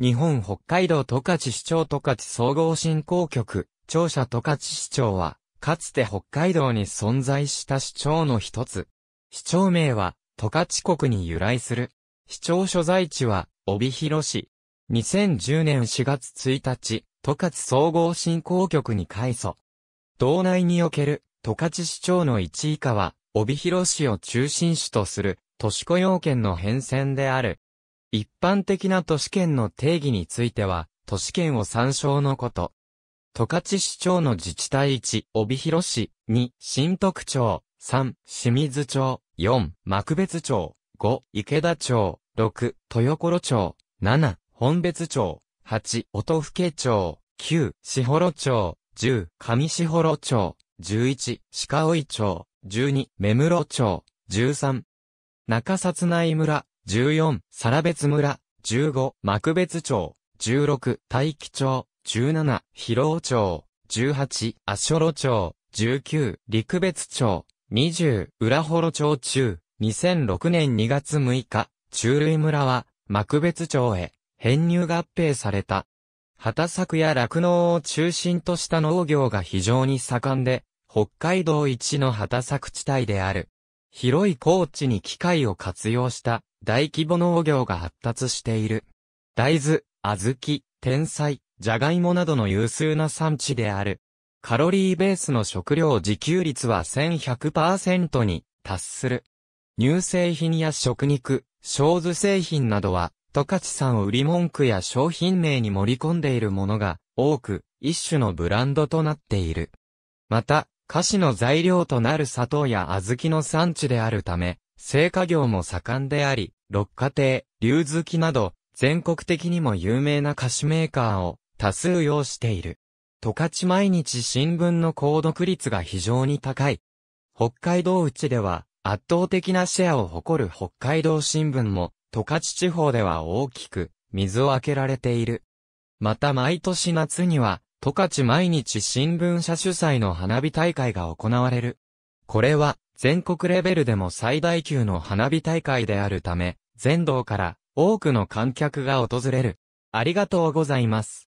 日本北海道十勝市長十勝総合振興局、庁舎十勝市長は、かつて北海道に存在した市長の一つ。市長名は、十勝国に由来する。市長所在地は、帯広市。2010年4月1日、十勝総合振興局に改祖。道内における、十勝市長の一以下は、帯広市を中心市とする、都市雇用権の変遷である。一般的な都市圏の定義については、都市圏を参照のこと。十勝市長の自治体1、帯広市、2、新徳町、3、清水町、4、幕別町、5、池田町、6、豊頃町、7、本別町、8、音更町、9、四幌町、10、上四幌町、11、鹿追町、12、目室町、13、中札内村、14、皿別村、15、幕別町、16、大気町、17、広尾町、18、足幌町、19、陸別町、20、浦幌町中、2006年2月6日、中類村は、幕別町へ、編入合併された。畑作や酪農を中心とした農業が非常に盛んで、北海道一の畑作地帯である。広い高地に機械を活用した。大規模農業が発達している。大豆、小豆、天才、じゃがいもなどの有数な産地である。カロリーベースの食料自給率は1100%に達する。乳製品や食肉、小豆製品などは十勝産を売り文句や商品名に盛り込んでいるものが多く、一種のブランドとなっている。また、菓子の材料となる砂糖や小豆の産地であるため、製菓業も盛んであり、六花亭、龍月など、全国的にも有名な菓子メーカーを多数用している。十勝毎日新聞の購読率が非常に高い。北海道内では圧倒的なシェアを誇る北海道新聞も十勝地方では大きく水を開けられている。また毎年夏には、十勝毎日新聞社主催の花火大会が行われる。これは全国レベルでも最大級の花火大会であるため、全道から多くの観客が訪れる。ありがとうございます。